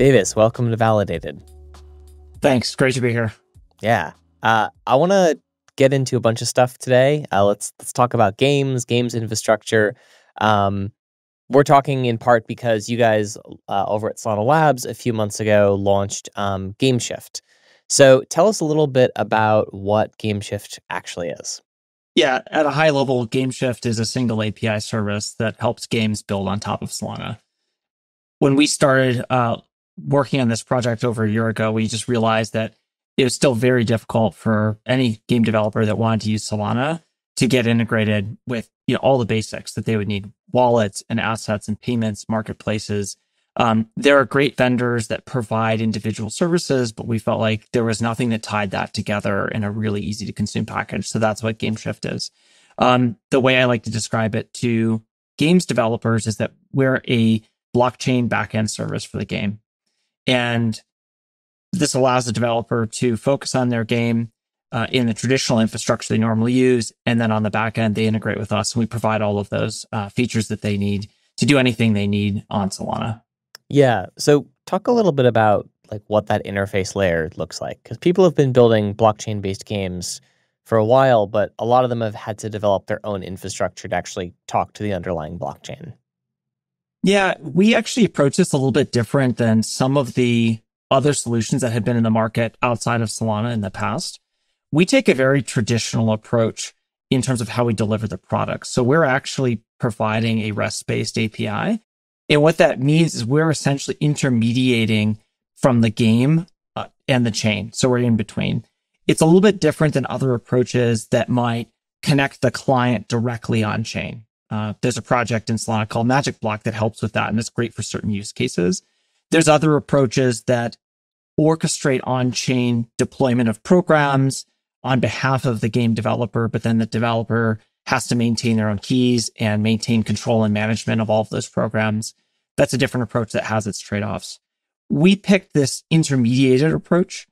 Davis, welcome to Validated. Thanks. Great to be here. Yeah. Uh, I want to get into a bunch of stuff today. Uh, let's let's talk about games, games infrastructure. Um, we're talking in part because you guys uh, over at Solana Labs a few months ago launched um, GameShift. So tell us a little bit about what GameShift actually is. Yeah, at a high level, GameShift is a single API service that helps games build on top of Solana. When we started uh, working on this project over a year ago, we just realized that it was still very difficult for any game developer that wanted to use Solana to get integrated with you know all the basics that they would need wallets and assets and payments marketplaces. Um, there are great vendors that provide individual services but we felt like there was nothing that tied that together in a really easy to consume package. So that's what gameshift is. Um, the way i like to describe it to games developers is that we're a blockchain backend service for the game and this allows the developer to focus on their game uh, in the traditional infrastructure they normally use. And then on the back end, they integrate with us and we provide all of those uh, features that they need to do anything they need on Solana. Yeah. So talk a little bit about like what that interface layer looks like because people have been building blockchain based games for a while, but a lot of them have had to develop their own infrastructure to actually talk to the underlying blockchain. Yeah, we actually approach this a little bit different than some of the other solutions that have been in the market outside of Solana in the past. We take a very traditional approach in terms of how we deliver the product. So we're actually providing a REST based API. And what that means is we're essentially intermediating from the game uh, and the chain. So we're in between. It's a little bit different than other approaches that might connect the client directly on chain. Uh, there's a project in Solana called Magic Block that helps with that, and it's great for certain use cases. There's other approaches that orchestrate on chain deployment of programs on behalf of the game developer, but then the developer has to maintain their own keys and maintain control and management of all of those programs. That's a different approach that has its trade offs. We picked this intermediated approach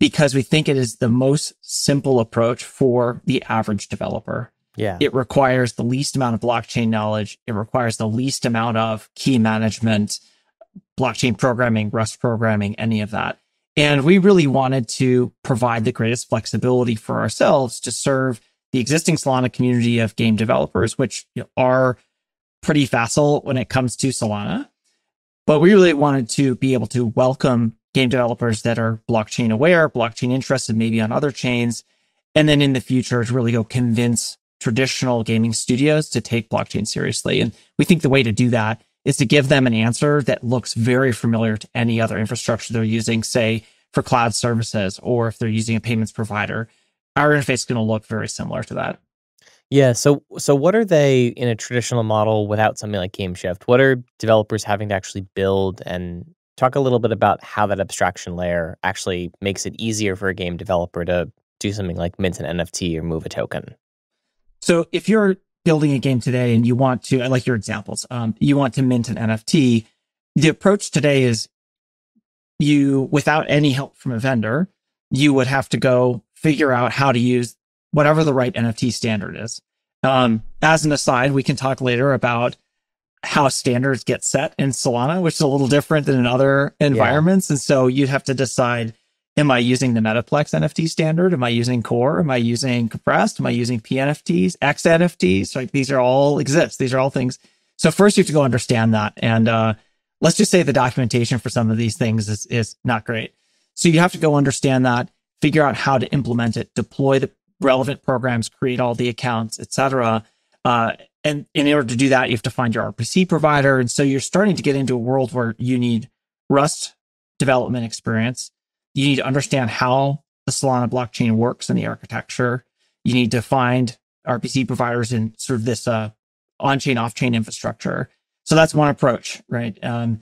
because we think it is the most simple approach for the average developer. Yeah. It requires the least amount of blockchain knowledge. It requires the least amount of key management, blockchain programming, Rust programming, any of that. And we really wanted to provide the greatest flexibility for ourselves to serve the existing Solana community of game developers, which are pretty facile when it comes to Solana. But we really wanted to be able to welcome game developers that are blockchain aware, blockchain interested, maybe on other chains. And then in the future, to really go convince traditional gaming studios to take blockchain seriously. And we think the way to do that is to give them an answer that looks very familiar to any other infrastructure they're using, say for cloud services, or if they're using a payments provider. Our interface is going to look very similar to that. Yeah. So, so what are they in a traditional model without something like GameShift? What are developers having to actually build and talk a little bit about how that abstraction layer actually makes it easier for a game developer to do something like mint an NFT or move a token? So, if you're building a game today and you want to, I like your examples, um, you want to mint an NFT, the approach today is you, without any help from a vendor, you would have to go figure out how to use whatever the right NFT standard is. Um, as an aside, we can talk later about how standards get set in Solana, which is a little different than in other environments. Yeah. And so you'd have to decide Am I using the Metaplex NFT standard? Am I using Core? Am I using compressed? Am I using PNFTs, XNFTs? Like these are all exist. These are all things. So first you have to go understand that. And uh, let's just say the documentation for some of these things is, is not great. So you have to go understand that, figure out how to implement it, deploy the relevant programs, create all the accounts, etc. Uh, and in order to do that, you have to find your RPC provider. And so you're starting to get into a world where you need Rust development experience you need to understand how the Solana blockchain works and the architecture. You need to find RPC providers in sort of this uh, on-chain, off-chain infrastructure. So that's one approach, right? Um,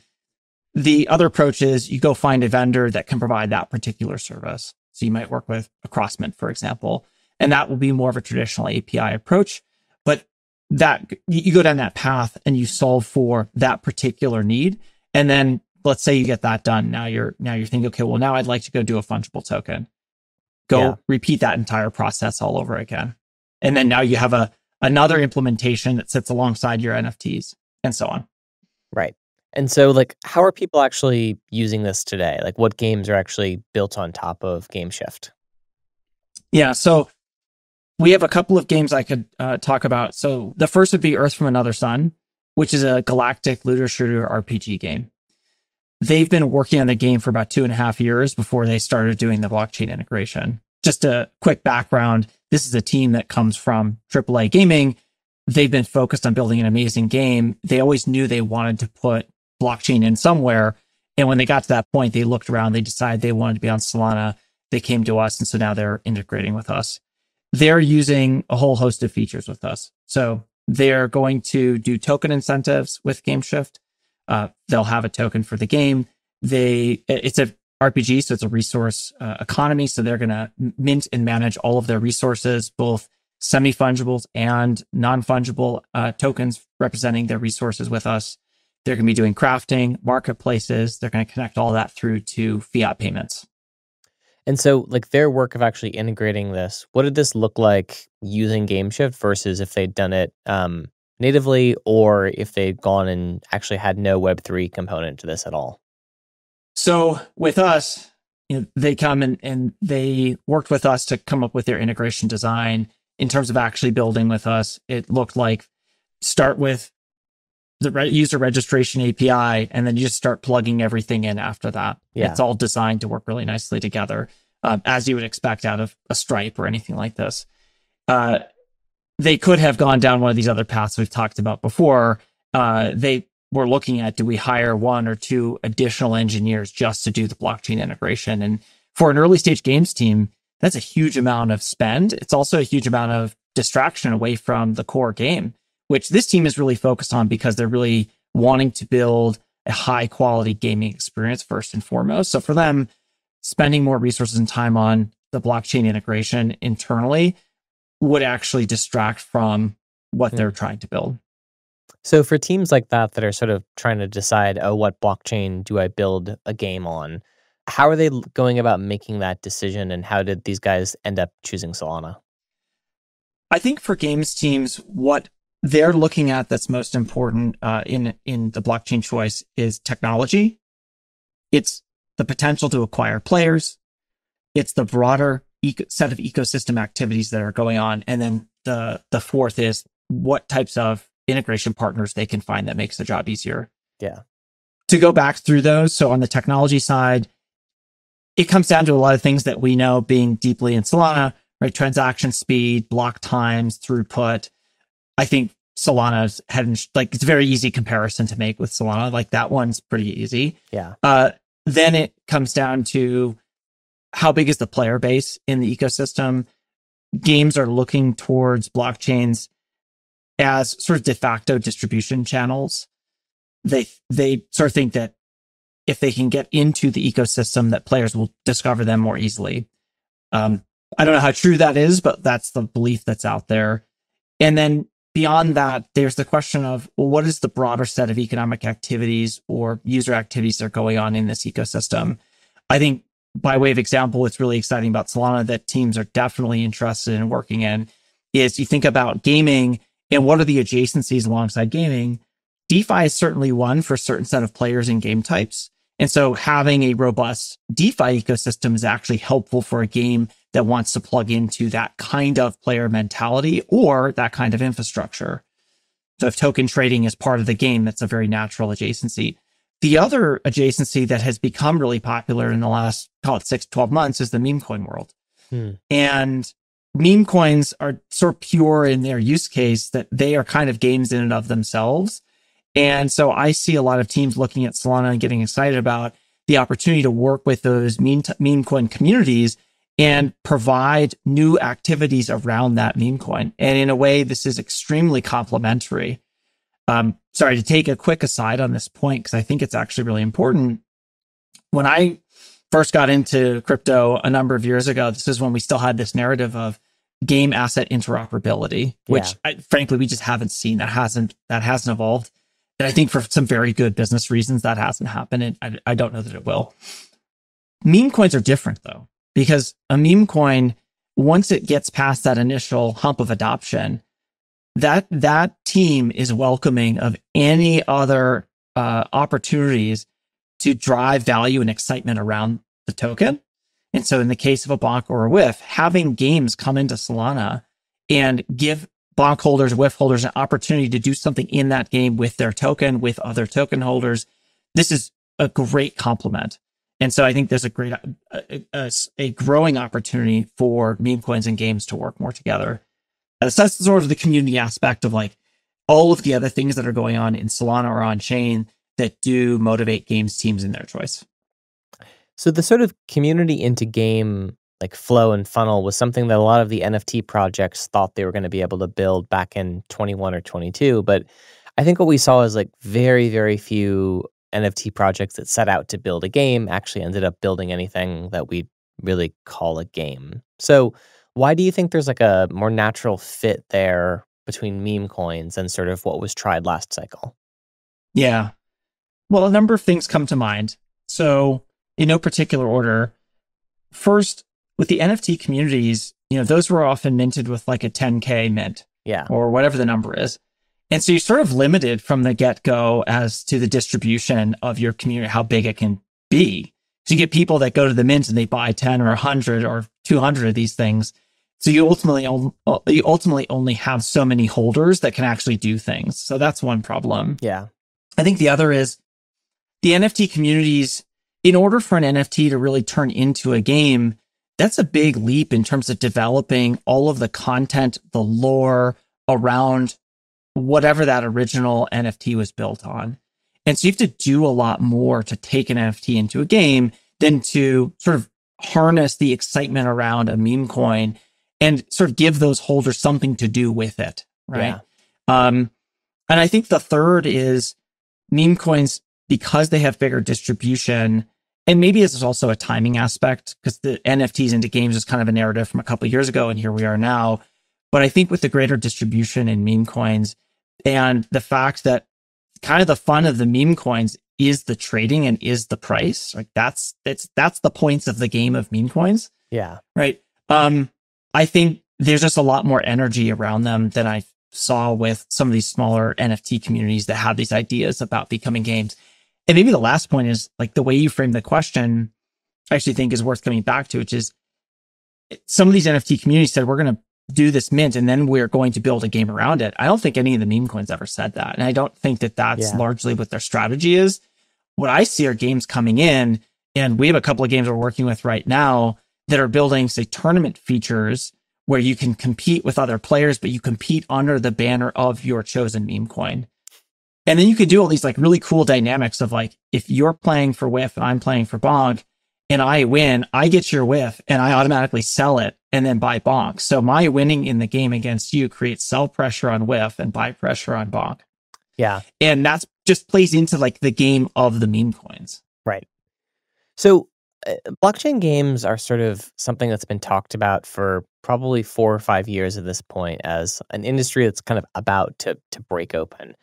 the other approach is you go find a vendor that can provide that particular service. So you might work with a for example, and that will be more of a traditional API approach. But that you go down that path and you solve for that particular need, and then let's say you get that done. Now you're now you're thinking, okay, well now I'd like to go do a fungible token. Go yeah. repeat that entire process all over again. And then now you have a another implementation that sits alongside your NFTs and so on. Right. And so, like, how are people actually using this today? Like, what games are actually built on top of GameShift? Yeah, so we have a couple of games I could uh, talk about. So the first would be Earth from Another Sun, which is a galactic looter shooter RPG game. They've been working on the game for about two and a half years before they started doing the blockchain integration. Just a quick background this is a team that comes from AAA gaming. They've been focused on building an amazing game. They always knew they wanted to put blockchain in somewhere. And when they got to that point, they looked around, they decided they wanted to be on Solana. They came to us. And so now they're integrating with us. They're using a whole host of features with us. So they're going to do token incentives with GameShift. Uh, they'll have a token for the game. They it's a RPG, so it's a resource uh, economy. So they're going to mint and manage all of their resources, both semi fungibles and non fungible uh, tokens representing their resources with us. They're going to be doing crafting, marketplaces. They're going to connect all that through to fiat payments. And so, like their work of actually integrating this, what did this look like using GameShift versus if they'd done it um, natively or if they'd gone and actually had no Web3 component to this at all? So, with us, you know, they come and, and they worked with us to come up with their integration design. In terms of actually building with us, it looked like start with the re- user registration API, and then you just start plugging everything in after that. Yeah. It's all designed to work really nicely together, um, as you would expect out of a Stripe or anything like this. Uh, they could have gone down one of these other paths we've talked about before. Uh, they were looking at do we hire one or two additional engineers just to do the blockchain integration? And for an early stage games team, that's a huge amount of spend. It's also a huge amount of distraction away from the core game which this team is really focused on because they're really wanting to build a high quality gaming experience first and foremost. So for them, spending more resources and time on the blockchain integration internally would actually distract from what they're hmm. trying to build. So for teams like that that are sort of trying to decide, oh, what blockchain do I build a game on? How are they going about making that decision and how did these guys end up choosing Solana? I think for games teams, what they're looking at that's most important uh, in in the blockchain choice is technology. It's the potential to acquire players. It's the broader eco- set of ecosystem activities that are going on, and then the the fourth is what types of integration partners they can find that makes the job easier. Yeah. To go back through those, so on the technology side, it comes down to a lot of things that we know being deeply in Solana, right? Transaction speed, block times, throughput I think Solana's head like it's a very easy comparison to make with Solana. Like that one's pretty easy. Yeah. Uh, then it comes down to how big is the player base in the ecosystem. Games are looking towards blockchains as sort of de facto distribution channels. They they sort of think that if they can get into the ecosystem, that players will discover them more easily. Um, I don't know how true that is, but that's the belief that's out there. And then beyond that, there's the question of well, what is the broader set of economic activities or user activities that are going on in this ecosystem? I think by way of example, what's really exciting about Solana that teams are definitely interested in working in is you think about gaming and what are the adjacencies alongside gaming. DeFi is certainly one for a certain set of players and game types. And so having a robust DeFi ecosystem is actually helpful for a game that wants to plug into that kind of player mentality or that kind of infrastructure. So if token trading is part of the game, that's a very natural adjacency. The other adjacency that has become really popular in the last, call it six, 12 months is the meme coin world. Hmm. And meme coins are sort of pure in their use case that they are kind of games in and of themselves. And so I see a lot of teams looking at Solana and getting excited about the opportunity to work with those meme, meme coin communities and provide new activities around that meme coin. And in a way, this is extremely complementary. Um, sorry to take a quick aside on this point because I think it's actually really important. When I first got into crypto a number of years ago, this is when we still had this narrative of game asset interoperability, which yeah. I, frankly we just haven't seen. That hasn't that hasn't evolved. And I think for some very good business reasons that hasn't happened. And I, I don't know that it will. Meme coins are different though because a meme coin, once it gets past that initial hump of adoption, that that team is welcoming of any other uh, opportunities to drive value and excitement around the token. And so, in the case of a Bonk or a WIF, having games come into Solana and give Bonk holders, WIF holders an opportunity to do something in that game with their token, with other token holders, this is a great complement. And so, I think there's a great, a, a, a growing opportunity for meme coins and games to work more together. That's sort of the community aspect of like all of the other things that are going on in Solana or on chain that do motivate games teams in their choice. So the sort of community into game like flow and funnel was something that a lot of the NFT projects thought they were going to be able to build back in 21 or 22, but I think what we saw is like very very few NFT projects that set out to build a game actually ended up building anything that we really call a game. So why do you think there's like a more natural fit there between meme coins and sort of what was tried last cycle? Yeah. Well, a number of things come to mind. So, in no particular order, first, with the NFT communities, you know, those were often minted with like a 10K mint. Yeah. Or whatever the number is. And so you're sort of limited from the get go as to the distribution of your community, how big it can be. So you get people that go to the mint and they buy 10 or 100 or 200 of these things. So you ultimately uh, you ultimately only have so many holders that can actually do things. So that's one problem. Yeah. I think the other is the NFT communities in order for an NFT to really turn into a game, that's a big leap in terms of developing all of the content, the lore around whatever that original NFT was built on. And so you have to do a lot more to take an NFT into a game than to sort of harness the excitement around a meme coin and sort of give those holders something to do with it. Right. Yeah. Um, and I think the third is meme coins, because they have bigger distribution, and maybe this is also a timing aspect because the NFTs into games is kind of a narrative from a couple years ago, and here we are now. But I think with the greater distribution in meme coins and the fact that kind of the fun of the meme coins is the trading and is the price. Like that's that's that's the points of the game of meme coins. Yeah. Right. Um, I think there's just a lot more energy around them than I saw with some of these smaller NFT communities that have these ideas about becoming games. And maybe the last point is like the way you frame the question, I actually think is worth coming back to, which is some of these NFT communities said, we're going to do this mint and then we're going to build a game around it. I don't think any of the meme coins ever said that. And I don't think that that's yeah. largely what their strategy is. What I see are games coming in, and we have a couple of games we're working with right now that are building, say, tournament features where you can compete with other players, but you compete under the banner of your chosen meme coin. And then you could do all these like really cool dynamics of like, if you're playing for WIF and I'm playing for Bonk and I win, I get your WIF and I automatically sell it and then buy Bonk. So my winning in the game against you creates sell pressure on WIF and buy pressure on Bonk. Yeah. And that's just plays into like the game of the meme coins. Right. So uh, blockchain games are sort of something that's been talked about for probably four or five years at this point as an industry that's kind of about to to break open.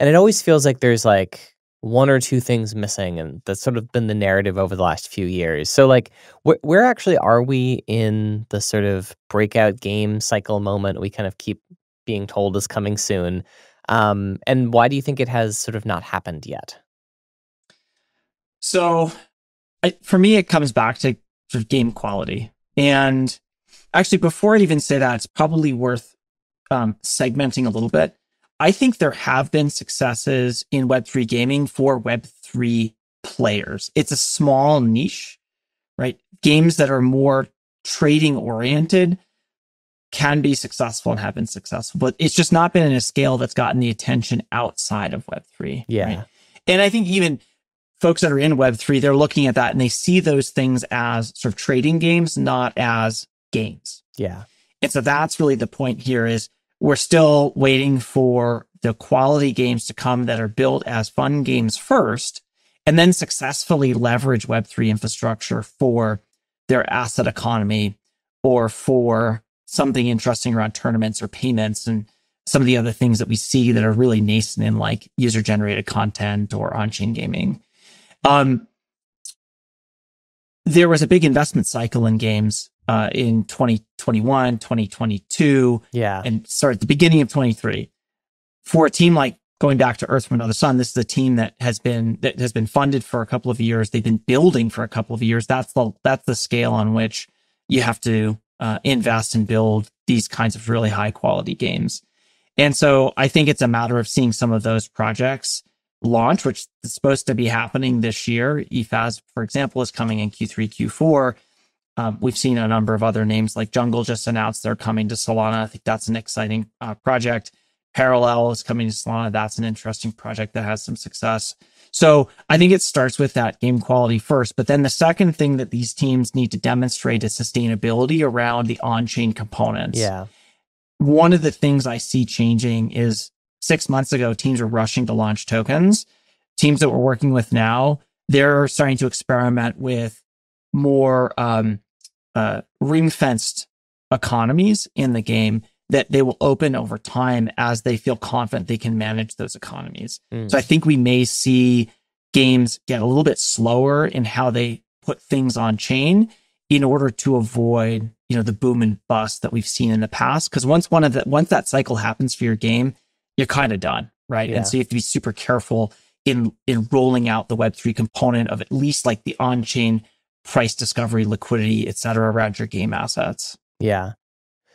And it always feels like there's like one or two things missing and that's sort of been the narrative over the last few years. So like wh- where actually are we in the sort of breakout game cycle moment we kind of keep being told is coming soon? Um, and why do you think it has sort of not happened yet? So I, for me, it comes back to sort of game quality. And actually, before I even say that, it's probably worth um, segmenting a little bit. I think there have been successes in Web3 gaming for Web3 players. It's a small niche, right? Games that are more trading oriented can be successful and have been successful, but it's just not been in a scale that's gotten the attention outside of Web3. Yeah. Right? And I think even folks that are in Web3, they're looking at that and they see those things as sort of trading games, not as games. Yeah. And so that's really the point here is we're still waiting for the quality games to come that are built as fun games first and then successfully leverage Web3 infrastructure for their asset economy or for something interesting around tournaments or payments and some of the other things that we see that are really nascent in like user generated content or on chain gaming. Um, there was a big investment cycle in games uh, in 2021, 2022, yeah, and sorry, at the beginning of 23 for a team like going back to Earth from Another Sun, this is a team that has been that has been funded for a couple of years. They've been building for a couple of years. That's the that's the scale on which you have to uh, invest and build these kinds of really high quality games. And so I think it's a matter of seeing some of those projects launch, which is supposed to be happening this year. EFAS, for example, is coming in Q3, Q4. Um, we've seen a number of other names like Jungle just announced they're coming to Solana. I think that's an exciting uh, project. Parallel is coming to Solana. That's an interesting project that has some success. So I think it starts with that game quality first. But then the second thing that these teams need to demonstrate is sustainability around the on chain components. Yeah. One of the things I see changing is six months ago, teams were rushing to launch tokens. Teams that we're working with now, they're starting to experiment with more um, uh, ring fenced economies in the game that they will open over time as they feel confident they can manage those economies. Mm. So I think we may see games get a little bit slower in how they put things on chain in order to avoid, you know, the boom and bust that we've seen in the past. Because once one of the once that cycle happens for your game, you're kind of done, right? Yeah. And so you have to be super careful in in rolling out the Web3 component of at least like the on-chain price discovery, liquidity, et cetera, around your game assets. Yeah.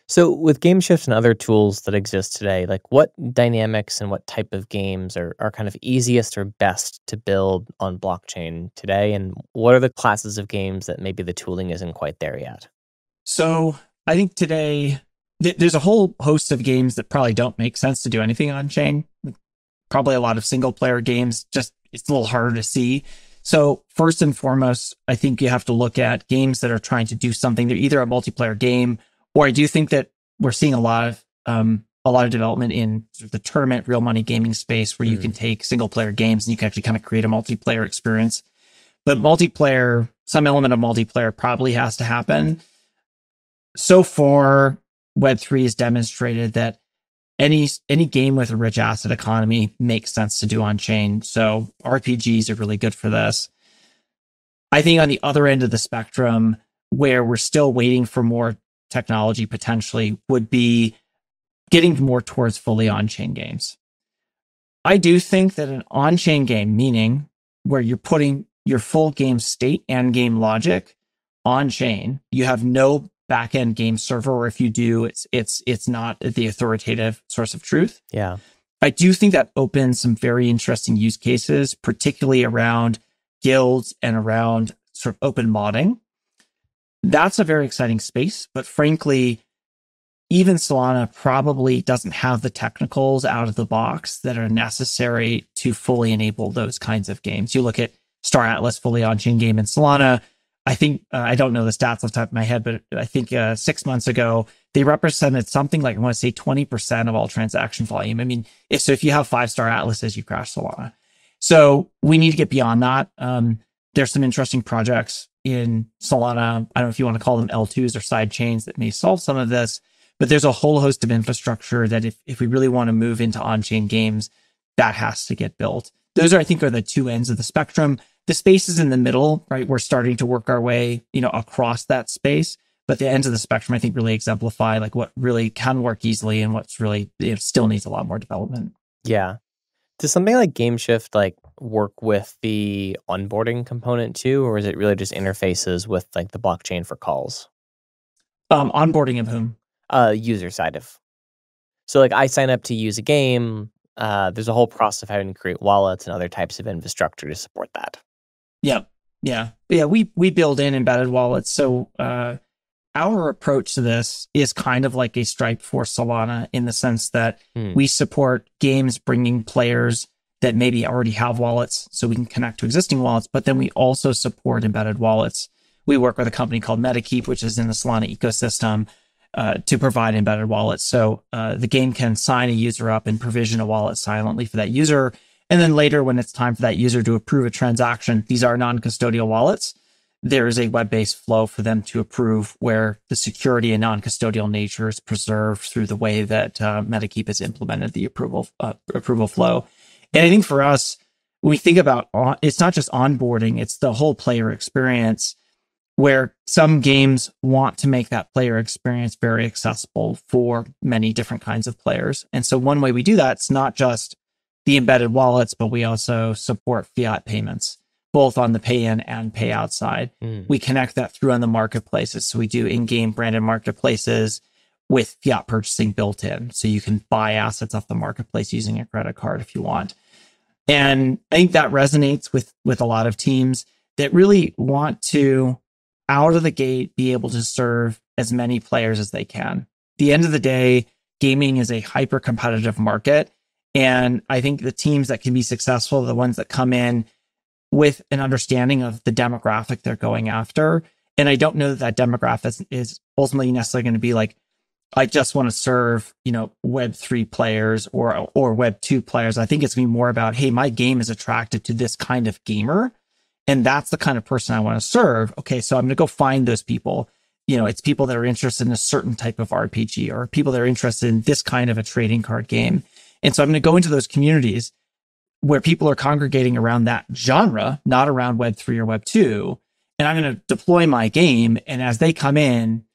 So, with GameShift and other tools that exist today, like what dynamics and what type of games are, are kind of easiest or best to build on blockchain today? And what are the classes of games that maybe the tooling isn't quite there yet? So, I think today th- there's a whole host of games that probably don't make sense to do anything on chain. Probably a lot of single player games, just it's a little harder to see. So, first and foremost, I think you have to look at games that are trying to do something. They're either a multiplayer game or I do think that we're seeing a lot of um, a lot of development in sort of the tournament real money gaming space where mm. you can take single player games and you can actually kind of create a multiplayer experience. But multiplayer, some element of multiplayer probably has to happen. So far, Web3 has demonstrated that any any game with a rich asset economy makes sense to do on chain. So RPGs are really good for this. I think on the other end of the spectrum, where we're still waiting for more technology potentially would be getting more towards fully on chain games. I do think that an on chain game, meaning where you're putting your full game state and game logic on chain, you have no backend game server, or if you do, it's it's it's not the authoritative source of truth. Yeah. I do think that opens some very interesting use cases, particularly around guilds and around sort of open modding that's a very exciting space. But frankly, even Solana probably doesn't have the technicals out of the box that are necessary to fully enable those kinds of games. You look at Star Atlas fully on chain game in Solana. I think uh, I don't know the stats off the top of my head, but I think uh, six months ago they represented something like I want to say twenty percent of all transaction volume. I mean, if so, if you have five star atlases, you crash Solana. So we need to get beyond that. Um, there's some interesting projects in Solana. I don't know if you want to call them L2s or side chains that may solve some of this, but there's a whole host of infrastructure that if, if we really want to move into on-chain games, that has to get built. Those are, I think, are the two ends of the spectrum. The space is in the middle, right? We're starting to work our way, you know, across that space. But the ends of the spectrum, I think, really exemplify like what really can work easily and what's really you know, still needs a lot more development. Yeah. Does something like GameShift like work with the onboarding component too, or is it really just interfaces with like the blockchain for calls? Um, onboarding of whom? Uh, user side of. So like I sign up to use a game. Uh, there's a whole process of having to create wallets and other types of infrastructure to support that. Yep. Yeah. Yeah. We we build in embedded wallets. So uh, our approach to this is kind of like a Stripe for Solana in the sense that hmm. we support games bringing players that maybe already have wallets so we can connect to existing wallets, but then we also support embedded wallets. We work with a company called MetaKeep, which is in the Solana ecosystem, uh, to provide embedded wallets. So uh, the game can sign a user up and provision a wallet silently for that user. And then later, when it's time for that user to approve a transaction, these are non custodial wallets. There is a web based flow for them to approve where the security and non custodial nature is preserved through the way that uh, MetaKeep has implemented the approval uh, approval flow. And I think for us, we think about on, it's not just onboarding, it's the whole player experience where some games want to make that player experience very accessible for many different kinds of players. And so one way we do that, it's not just the embedded wallets, but we also support fiat payments, both on the pay in and pay out side. Mm. We connect that through on the marketplaces. So we do in game branded marketplaces with fiat purchasing built in. So you can buy assets off the marketplace using a credit card if you want. And I think that resonates with with a lot of teams that really want to out of the gate be able to serve as many players as they can. At the end of the day, gaming is a hyper competitive market. And I think the teams that can be successful the ones that come in with an understanding of the demographic they're going after. And I don't know that that demographic is ultimately necessarily going to be like I just want to serve, you know, web three players or or web two players. I think it's gonna be more about, hey, my game is attracted to this kind of gamer. And that's the kind of person I want to serve. Okay, so I'm gonna go find those people. You know, it's people that are interested in a certain type of RPG or people that are interested in this kind of a trading card game. And so I'm gonna go into those communities where people are congregating around that genre, not around web three or web two. And I'm gonna deploy my game. And as they come in,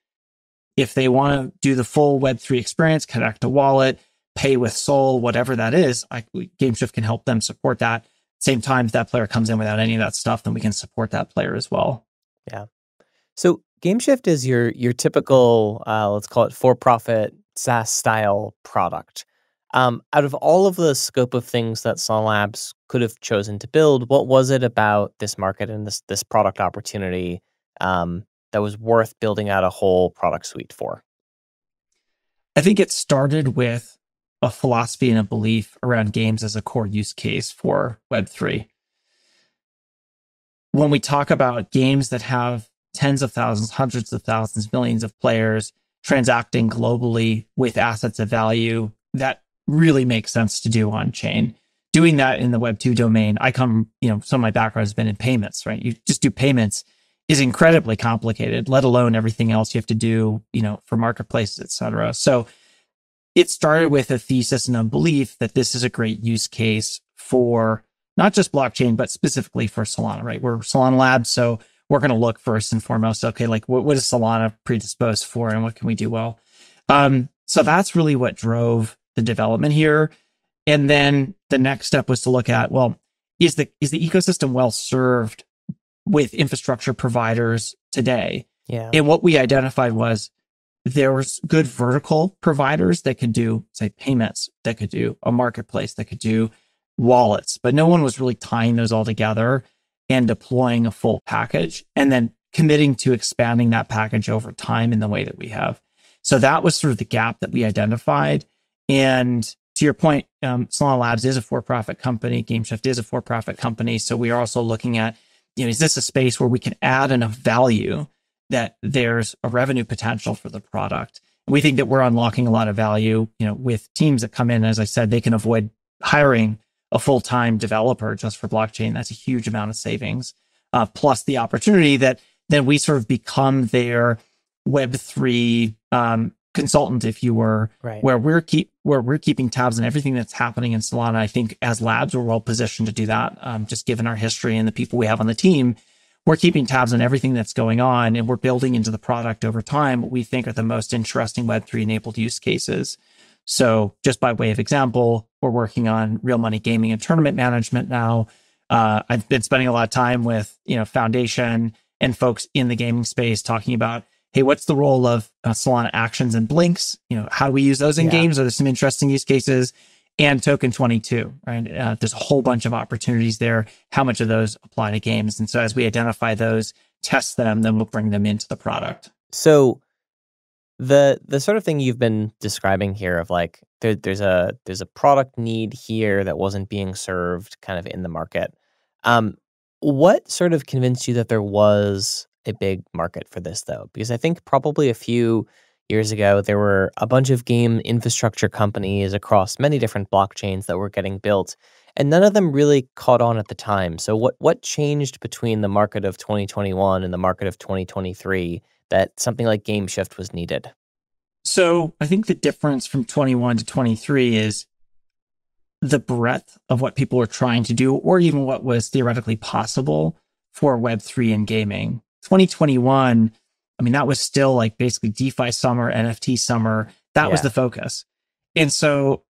if they want to do the full Web3 experience, connect a wallet, pay with Sol, whatever that is, I, GameShift can help them support that. Same time, if that player comes in without any of that stuff, then we can support that player as well. Yeah. So GameShift is your your typical, uh, let's call it for-profit SaaS style product. Um, out of all of the scope of things that Solana Labs could have chosen to build, what was it about this market and this this product opportunity um, that was worth building out a whole product suite for? I think it started with a philosophy and a belief around games as a core use case for Web3. When we talk about games that have tens of thousands, hundreds of thousands, millions of players transacting globally with assets of value, that really makes sense to do on chain. Doing that in the Web2 domain, I come, you know, some of my background has been in payments, right? You just do payments is incredibly complicated, let alone everything else you have to do, you know, for marketplaces, et cetera. So it started with a thesis and a belief that this is a great use case for not just blockchain, but specifically for Solana, right? We're Solana Labs. So we're going to look first and foremost, okay, like what, what is Solana predisposed for and what can we do well? Um, so that's really what drove the development here. And then the next step was to look at, well, is the is the ecosystem well served with infrastructure providers today. Yeah. And what we identified was there was good vertical providers that could do, say, payments, that could do a marketplace, that could do wallets, but no one was really tying those all together and deploying a full package and then committing to expanding that package over time in the way that we have. So that was sort of the gap that we identified. And to your point, um, Solana Labs is a for-profit company. GameShift is a for-profit company. So we are also looking at you know, is this a space where we can add enough value that there's a revenue potential for the product? we think that we're unlocking a lot of value, you know, with teams that come in. As I said, they can avoid hiring a full-time developer just for blockchain. That's a huge amount of savings. Uh, plus the opportunity that then we sort of become their Web3 um, consultant, if you were, right. where we're keep where we're keeping tabs on everything that's happening in Solana. I think as labs, we're well positioned to do that. Um, just given our history and the people we have on the team, we're keeping tabs on everything that's going on, and we're building into the product over time. What we think are the most interesting Web three enabled use cases. So, just by way of example, we're working on real money gaming and tournament management now. Uh, I've been spending a lot of time with you know Foundation and folks in the gaming space talking about hey, what's the role of uh, Solana actions and blinks? You know, how do we use those in yeah. games? Are there some interesting use cases? And token 22, right? Uh, there's a whole bunch of opportunities there. How much of those apply to games? And so as we identify those, test them, then we'll bring them into the product. So the the sort of thing you've been describing here of like there, there's a there's a product need here that wasn't being served kind of in the market. Um, what sort of convinced you that there was a big market for this though, because I think probably a few years ago there were a bunch of game infrastructure companies across many different blockchains that were getting built and none of them really caught on at the time. So what what changed between the market of 2021 and the market of 2023 that something like GameShift was needed? So, I think the difference from 21 to 23 is the breadth of what people were trying to do or even what was theoretically possible for web3 and gaming 2021, I mean, that was still like basically DeFi summer, NFT summer. That yeah. was the focus. And so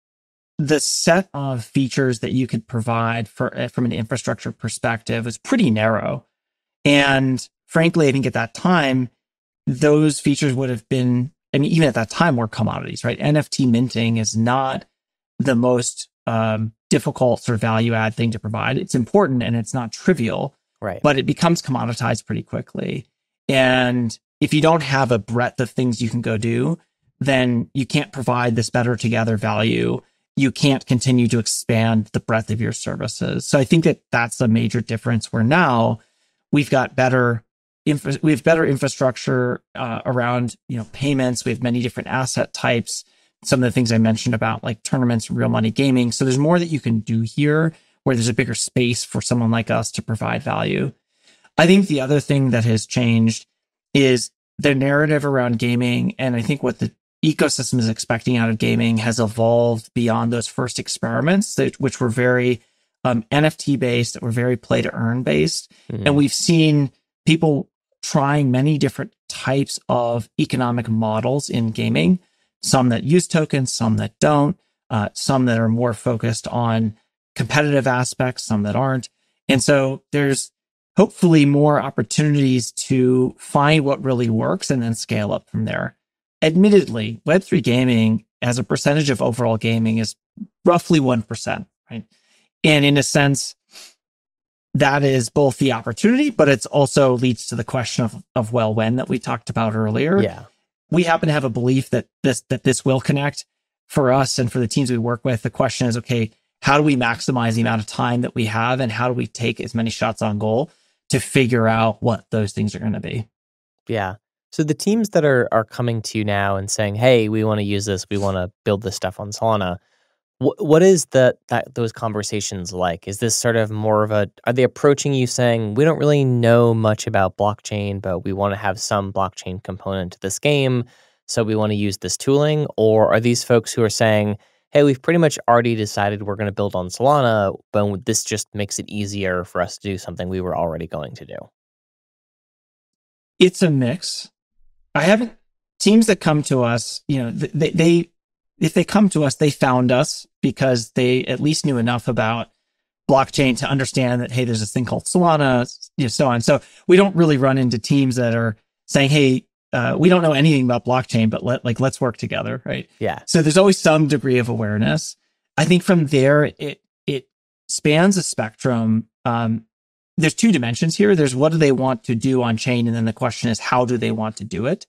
the set of features that you could provide for eh, from an infrastructure perspective was pretty narrow. And frankly, I think at that time, those features would have been, I mean, even at that time, were commodities, right? NFT minting is not the most um, difficult sort of value add thing to provide. It's important and it's not trivial, right? But it becomes commoditized pretty quickly. And if you don't have a breadth of things you can go do, then you can't provide this better together value. You can't continue to expand the breadth of your services. So I think that that's a major difference where now we've got better infra- we have better infrastructure uh, around you know payments. We have many different asset types. Some of the things I mentioned about like tournaments, real money gaming. So there's more that you can do here where there's a bigger space for someone like us to provide value. I think the other thing that has changed is the narrative around gaming. And I think what the ecosystem is expecting out of gaming has evolved beyond those first experiments, that, which were very um, NFT based, that were very play to earn based. Mm-hmm. And we've seen people trying many different types of economic models in gaming, some that use tokens, some that don't, uh, some that are more focused on competitive aspects, some that aren't. And so there's hopefully more opportunities to find what really works and then scale up from there. Admittedly, Web3 gaming as a percentage of overall gaming is roughly 1%, right? And in a sense, that is both the opportunity, but it's also leads to the question of, of well, when that we talked about earlier. Yeah. We happen to have a belief that this, that this will connect for us and for the teams we work with. The question is, okay, how do we maximize the amount of time that we have and how do we take as many shots on goal to figure out what those things are going to be? Yeah. So the teams that are are coming to you now and saying, "Hey, we want to use this. We want to build this stuff on Solana." What what is the that those conversations like? Is this sort of more of a are they approaching you saying, "We don't really know much about blockchain, but we want to have some blockchain component to this game, so we want to use this tooling?" Or are these folks who are saying, "Hey, we've pretty much already decided we're going to build on Solana, but this just makes it easier for us to do something we were already going to do?" It's a mix. I haven't teams that come to us, you know, they, they if they come to us, they found us because they at least knew enough about blockchain to understand that hey, there's this thing called Solana, you know, so on. So we don't really run into teams that are saying, hey, uh, we don't know anything about blockchain, but let like let's work together, right? Yeah. So there's always some degree of awareness. I think from there it it spans a spectrum. Um, there's two dimensions here. There's what do they want to do on chain, and then the question is how do they want to do it.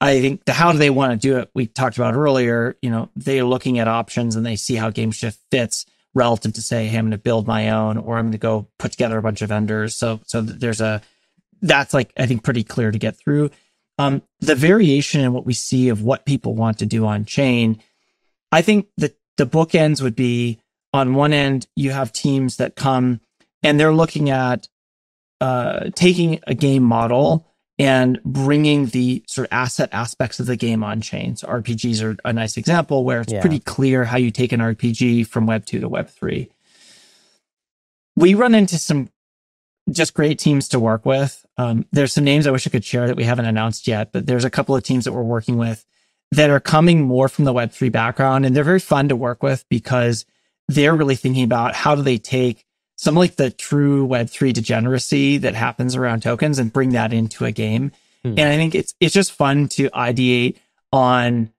I think the how do they want to do it? We talked about earlier. You know, they're looking at options and they see how GameShift fits relative to say, hey, I'm going to build my own, or I'm going to go put together a bunch of vendors. So, so there's a that's like I think pretty clear to get through. Um, the variation in what we see of what people want to do on chain, I think the the bookends would be on one end you have teams that come and they're looking at uh, taking a game model and bringing the sort of asset aspects of the game on chain. So RPGs are a nice example where it's yeah. pretty clear how you take an RPG from Web 2 to Web 3. We run into some just great teams to work with. Um, there's some names I wish I could share that we haven't announced yet, but there's a couple of teams that we're working with that are coming more from the Web3 background. And they're very fun to work with because they're really thinking about how do they take some like the true Web3 degeneracy that happens around tokens and bring that into a game. Hmm. And I think it's it's just fun to ideate on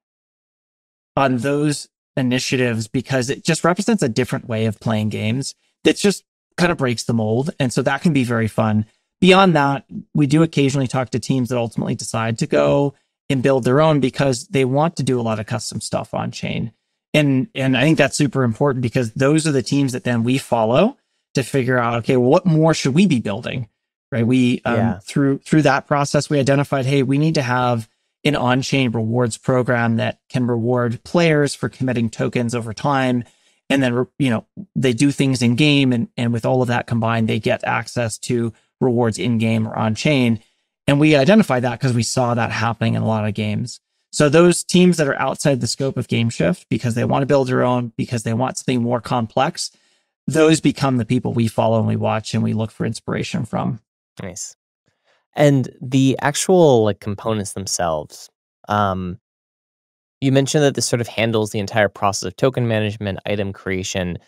on those initiatives because it just represents a different way of playing games that just kind of breaks the mold. And so that can be very fun. Beyond that, we do occasionally talk to teams that ultimately decide to go and build their own because they want to do a lot of custom stuff on chain. And and I think that's super important because those are the teams that then we follow to figure out, okay, well, what more should we be building? Right. We, um, yeah. through, through that process, we identified, hey, we need to have an on-chain rewards program that can reward players for committing tokens over time. And then, you know, they do things in game and, and with all of that combined, they get access to rewards in game or on chain. And we identify that because we saw that happening in a lot of games. So those teams that are outside the scope of GameShift because they want to build their own, because they want something more complex, those become the people we follow and we watch and we look for inspiration from. Nice. And the actual like components themselves, um, You mentioned that this sort of handles the entire process of token management, item creation,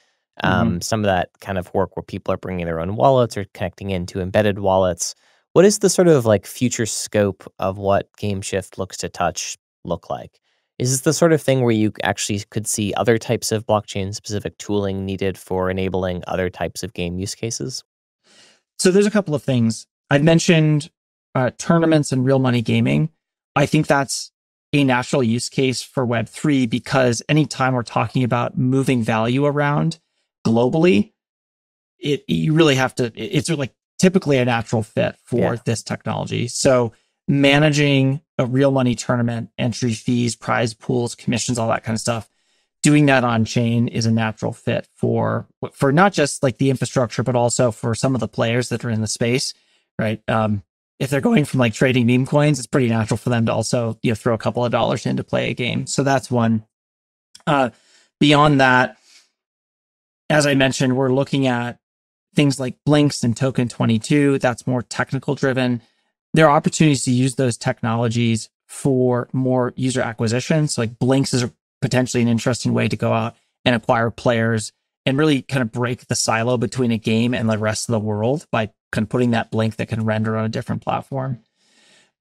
um, some of that kind of work where people are bringing their own wallets or connecting into embedded wallets. What is the sort of like future scope of what GameShift looks to touch look like? Is this the sort of thing where you actually could see other types of blockchain specific tooling needed for enabling other types of game use cases? So there's a couple of things. I've mentioned uh, tournaments and real money gaming. I think that's a natural use case for Web3 because anytime we're talking about moving value around globally, it you really have to, it's like typically a natural fit for yeah. this technology. So managing a real money tournament, entry fees, prize pools, commissions, all that kind of stuff, doing that on chain is a natural fit for for not just like the infrastructure, but also for some of the players that are in the space, right? Um, if they're going from like trading meme coins, it's pretty natural for them to also you know throw a couple of dollars in to play a game. So that's one. Uh, beyond that, as I mentioned, we're looking at things like Blinks and Token 22. That's more technical driven. There are opportunities to use those technologies for more user acquisition. So like Blinks is potentially an interesting way to go out and acquire players and really kind of break the silo between a game and the rest of the world by putting that blink that can render on a different platform.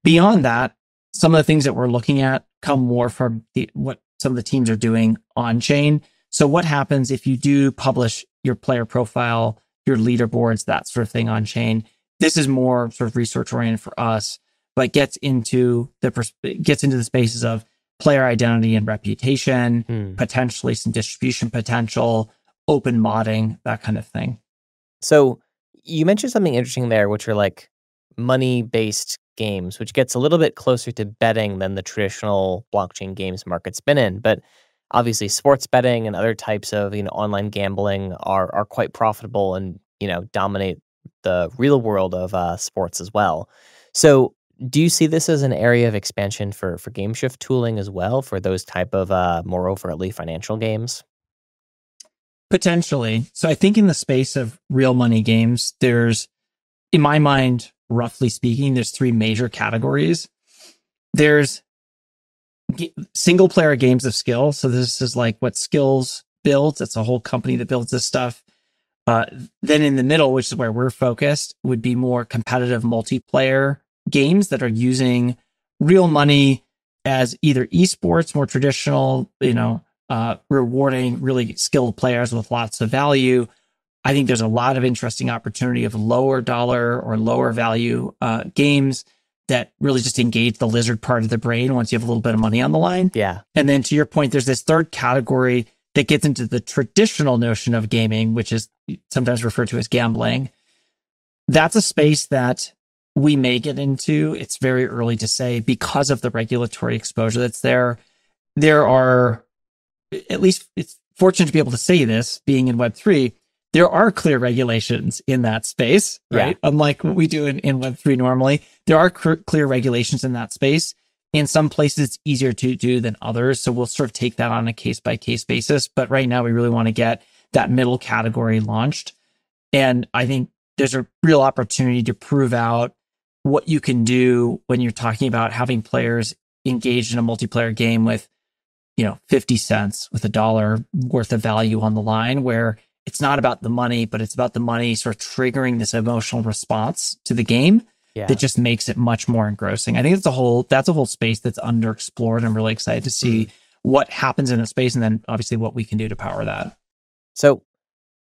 Beyond that, some of the things that we're looking at come more from the, what some of the teams are doing on chain. So what happens if you do publish your player profile, your leaderboards, that sort of thing on chain? This is more sort of research oriented for us, but gets into the gets into the spaces of player identity and reputation, hmm. potentially some distribution potential, open modding, that kind of thing. So you mentioned something interesting there, which are like money based games, which gets a little bit closer to betting than the traditional blockchain games market's been in. But obviously, sports betting and other types of you know online gambling are are quite profitable and you know dominate the real world of uh, sports as well. So, do you see this as an area of expansion for for GameShift tooling as well for those type of uh, more overtly financial games? Potentially. So I think in the space of real money games, there's, in my mind, roughly speaking, there's three major categories. There's single player games of skill. So this is like what skills builds. It's a whole company that builds this stuff. Uh, then in the middle, which is where we're focused, would be more competitive multiplayer games that are using real money as either esports, more traditional, you know, uh, rewarding really skilled players with lots of value. I think there's a lot of interesting opportunity of lower dollar or lower value uh, games that really just engage the lizard part of the brain once you have a little bit of money on the line. Yeah. And then to your point, there's this third category that gets into the traditional notion of gaming, which is sometimes referred to as gambling. That's a space that we may get into. It's very early to say because of the regulatory exposure that's there. There are at least it's fortunate to be able to say this being in Web3, there are clear regulations in that space, right? Yeah. Unlike what we do in, in Web3 normally, there are cr- clear regulations in that space. In some places, it's easier to do than others. So we'll sort of take that on a case by case basis. But right now, we really want to get that middle category launched. And I think there's a real opportunity to prove out what you can do when you're talking about having players engaged in a multiplayer game with you know, 50 cents with a dollar worth of value on the line where it's not about the money, but it's about the money sort of triggering this emotional response to the game yeah. that just makes it much more engrossing. I think it's a whole that's a whole space that's underexplored. I'm really excited to see mm. what happens in a space and then obviously what we can do to power that. So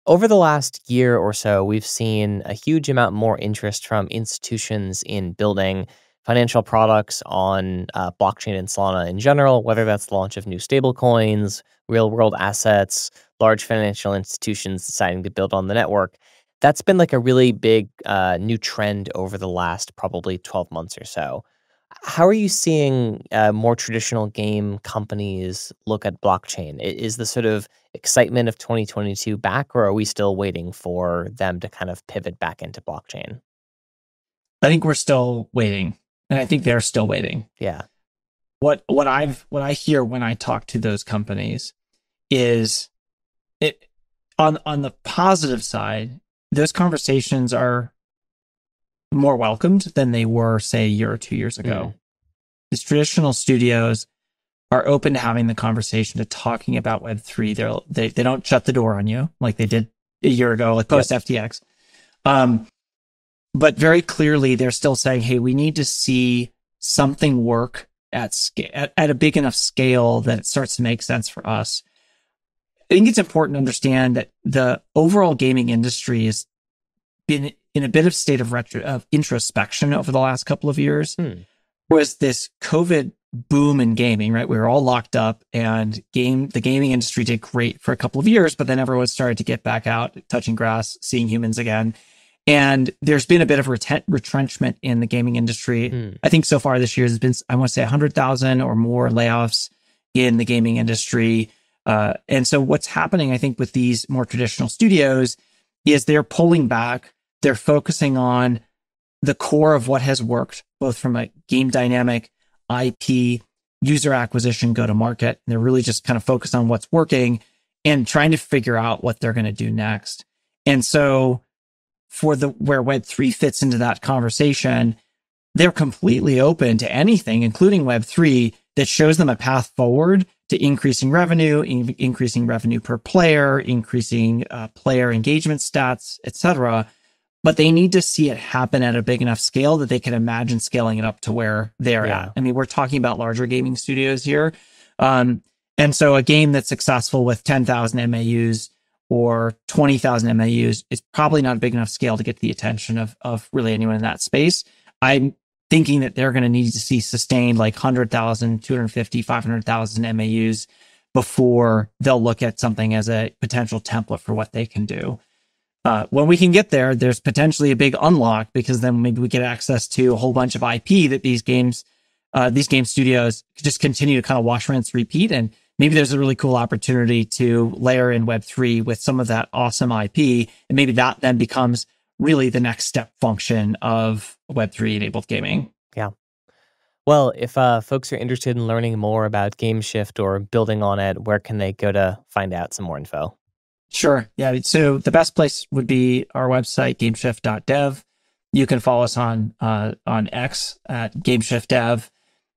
over the last year or so, we've seen a huge amount more interest from institutions in building financial products on uh, blockchain and Solana in general, whether that's the launch of new stablecoins, real world assets, large financial institutions deciding to build on the network. That's been like a really big uh, new trend over the last probably 12 months or so. How are you seeing uh, more traditional game companies look at blockchain? Is the sort of excitement of 2022 back, or are we still waiting for them to kind of pivot back into blockchain? I think we're still waiting and I think they're still waiting. Yeah. What what I've what I hear when I talk to those companies is it on on the positive side, those conversations are more welcomed than they were, say, a year or two years ago. Mm. These traditional studios are open to having the conversation to talking about Web3. They're, they they don't shut the door on you like they did a year ago, like post yep. FTX. Um, but very clearly, they're still saying, "Hey, we need to see something work at at, at a big enough scale that it starts to make sense for us." I think it's important to understand that the overall gaming industry has been in a bit of state of retro of introspection over the last couple of years. Hmm. Was this COVID boom in gaming, right? We were all locked up and game the gaming industry did great for a couple of years, but then everyone started to get back out, touching grass, seeing humans again. And there's been a bit of ret- retrenchment in the gaming industry. Mm. I think so far this year has been, I want to say 100,000 or more layoffs in the gaming industry. Uh, and so what's happening, I think, with these more traditional studios is they're pulling back. They're focusing on the core of what has worked, both from a game dynamic IP, user acquisition, go to market. They're really just kind of focused on what's working and trying to figure out what they're going to do next. And so for the where Web3 fits into that conversation, they're completely open to anything, including Web3 that shows them a path forward to increasing revenue, in- increasing revenue per player, increasing uh, player engagement stats, etc but they need to see it happen at a big enough scale that they can imagine scaling it up to where they're yeah. at. I mean, we're talking about larger gaming studios here. Um, and so a game that's successful with 10,000 MAUs or 20,000 MAUs is probably not a big enough scale to get the attention of, of really anyone in that space. I'm thinking that they're going to need to see sustained like 100,000, 250, 500,000 MAUs before they'll look at something as a potential template for what they can do. Uh, when we can get there, there's potentially a big unlock because then maybe we get access to a whole bunch of IP that these games, uh, these game studios just continue to kind of wash, rinse, repeat. And maybe there's a really cool opportunity to layer in Web3 with some of that awesome IP. And maybe that then becomes really the next step function of Web3 enabled gaming. Yeah. Well, if uh, folks are interested in learning more about GameShift or building on it, where can they go to find out some more info? Sure. Yeah. So the best place would be our website, gameshift.dev. You can follow us on uh, on X at gameshiftdev.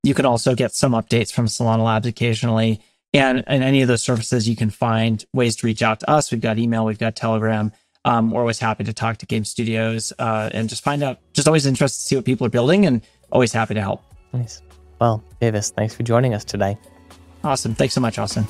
You can also get some updates from Solana Labs occasionally. And in any of those services, you can find ways to reach out to us. We've got email, we've got Telegram. Um, we're always happy to talk to game studios uh, and just find out, just always interested to see what people are building and always happy to help. Nice. Well, Davis, thanks for joining us today. Awesome. Thanks so much, Austin.